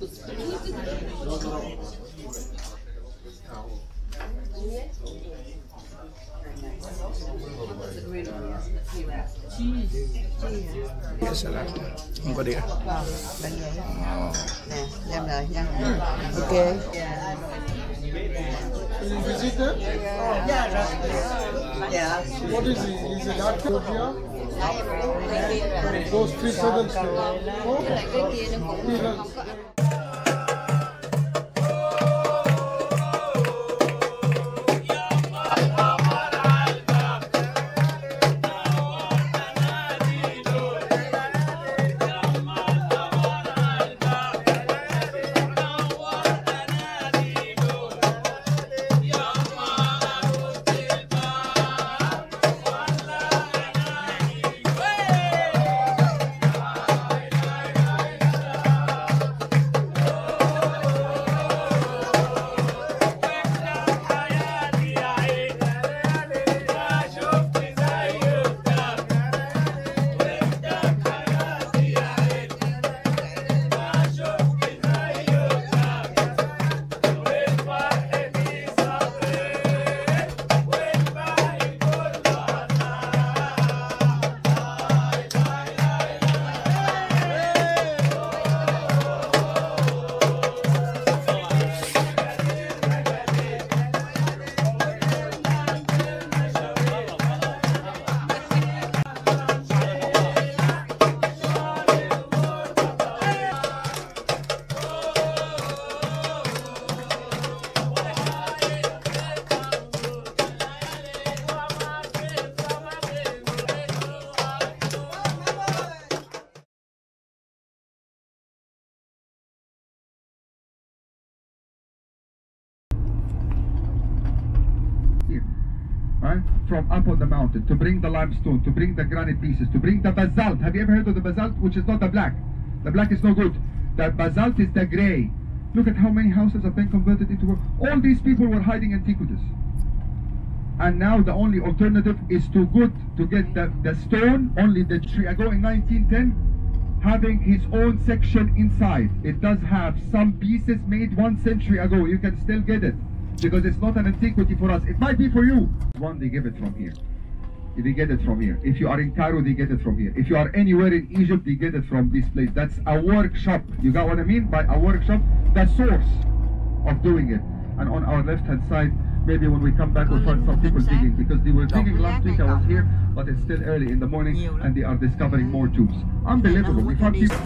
like that. Không. Ok. You visit them? Rồi. Dạ. What is he? He's a doctor here? Those From up on the mountain to bring the limestone, to bring the granite pieces, to bring the basalt. Have you ever heard of the basalt, which is not the black? The black is no good. The basalt is the gray. Look at how many houses have been converted into. All these people were hiding antiquities. And now the only alternative is to good to get the, the stone. Only the tree. I go in 1910, having his own section inside. It does have some pieces made one century ago. You can still get it because it's not an antiquity for us. It might be for you. One, they give it from here. They get it from here. If you are in Cairo, they get it from here. If you are anywhere in Egypt, they get it from this place. That's a workshop. You got what I mean by a workshop? The source of doing it. And on our left hand side, maybe when we come back, we'll find some people digging because they were digging last week. I was here, but it's still early in the morning and they are discovering more tubes. Unbelievable. We found people.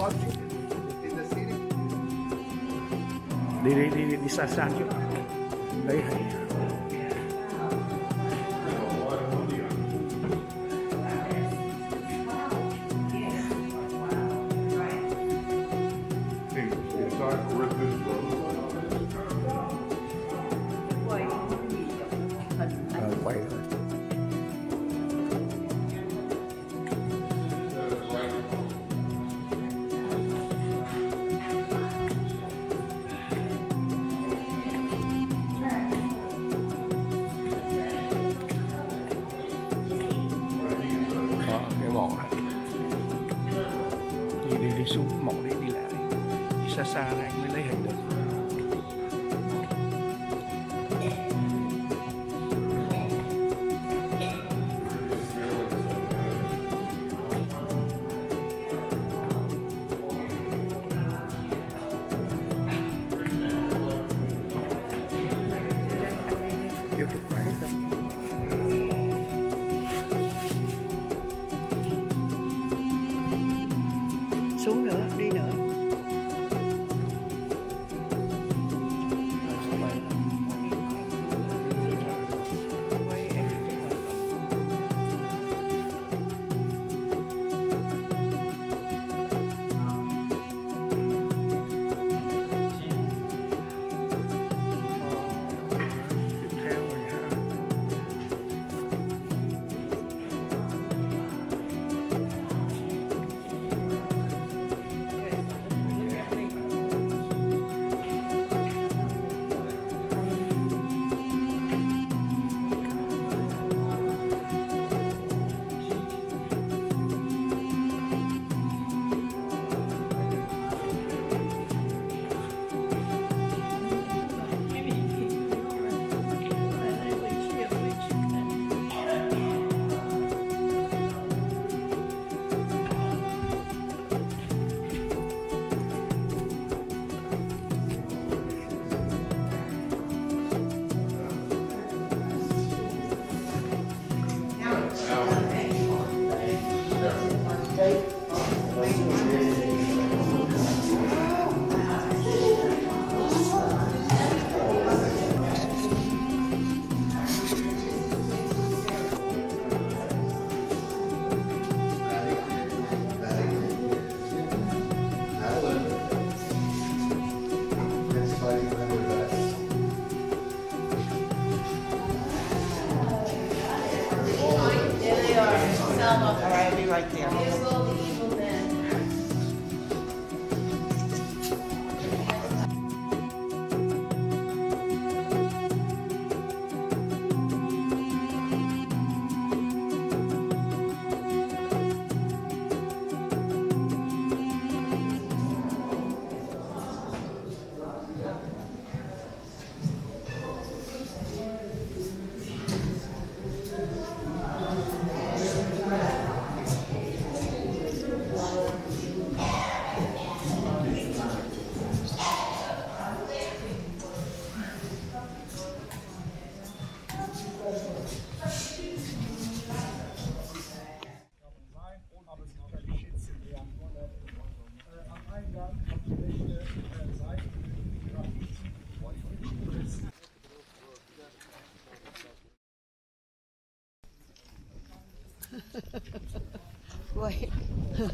about you in the city.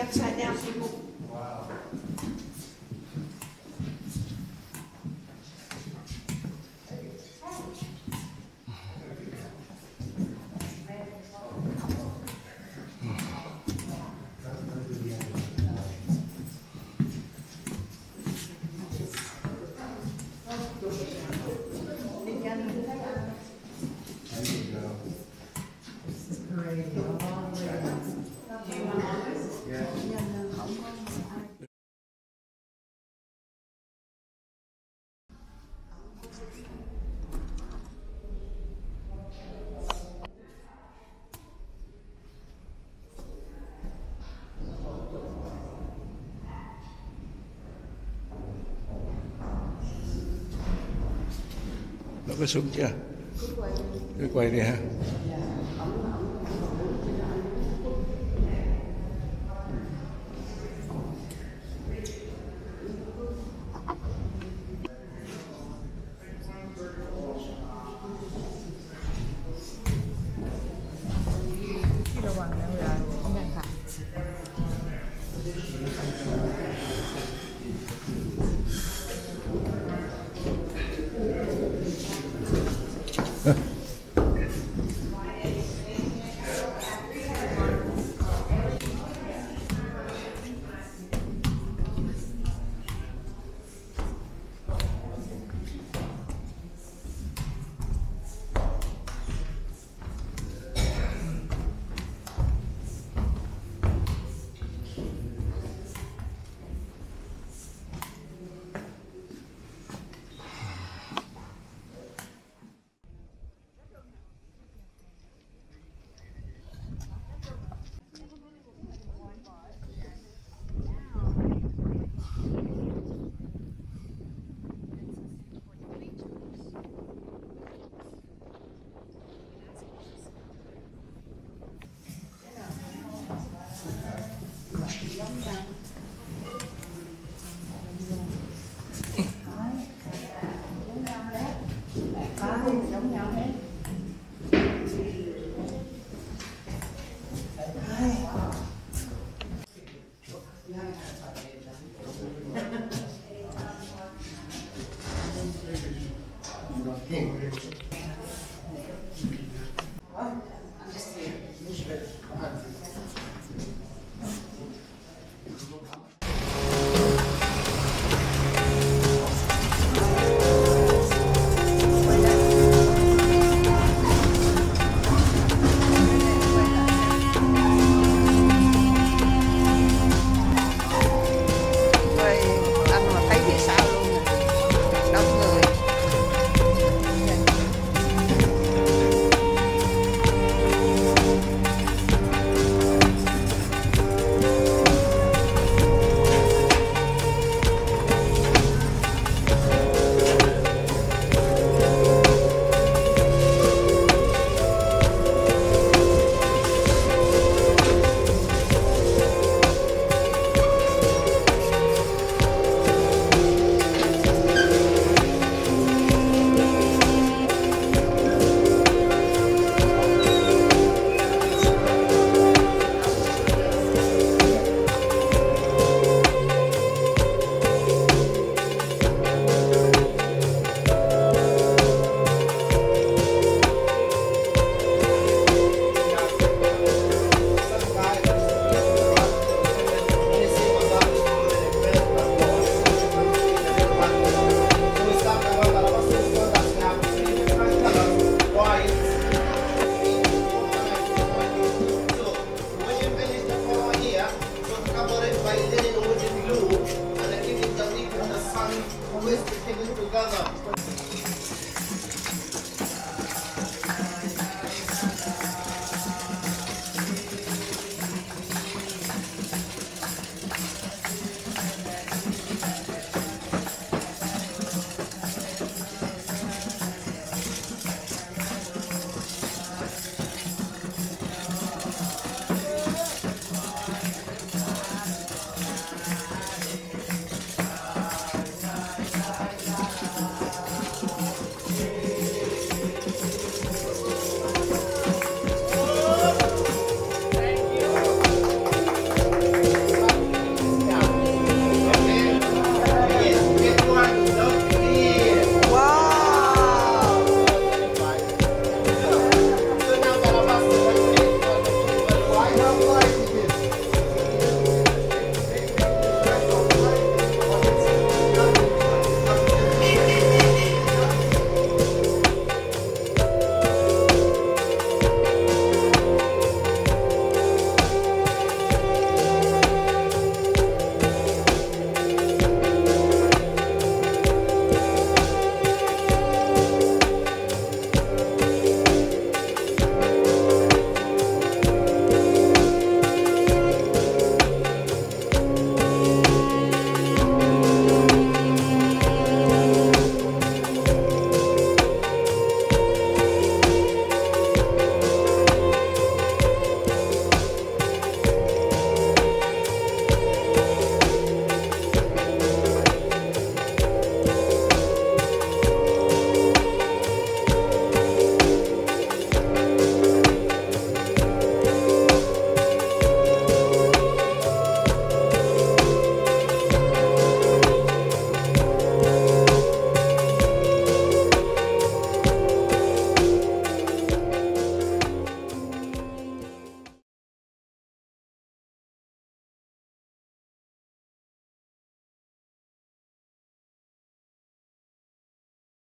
upside down people. có xuống chưa cứ quay đi ha